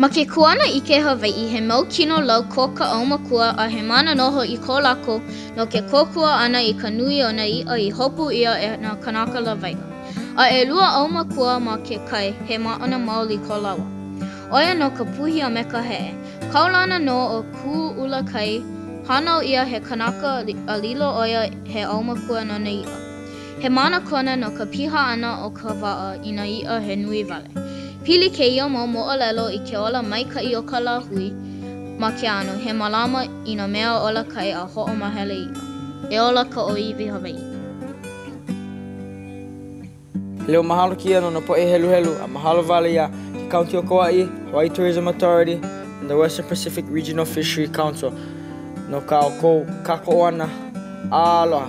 Ma ke kuanaʻike Hawaiʻi, he mau kino lau ko ka ʻaumakua a he mana nō hoʻi ko lākou no ke kōkua ʻana i ka nui o nā iʻa i hopu ʻia e nā kānaka lawaiʻa. Aia ʻelua ʻaumakua ma ke kai, he mana maoli ko lāua. ʻo ia nō ka puhi a me ka heʻe. Kaulana nō ʻo Kūʻulakai, hānau ʻia he kanaka a lilo ʻo ia he ʻaumakua no nā iʻa. He mana kona no ka piha ʻana o ka waʻa i nā iʻa he nui wale. Pili kēia mau moʻolelo i ke ola maikaʻi o ka lāhui ma ke ʻano he mālama i nā mea ola kai a hoʻomahele iʻa. E ola ka ʻōiwi Hawaiʻi. He leo mahalo kēia no nā poʻe heluhelu a mahalo wale iā ke County o Kauaʻi, Hawaii Tourism Authority, and the Western Pacific Regional Fishery Council no kā ʻoukou kākoʻo ʻana. Aloha!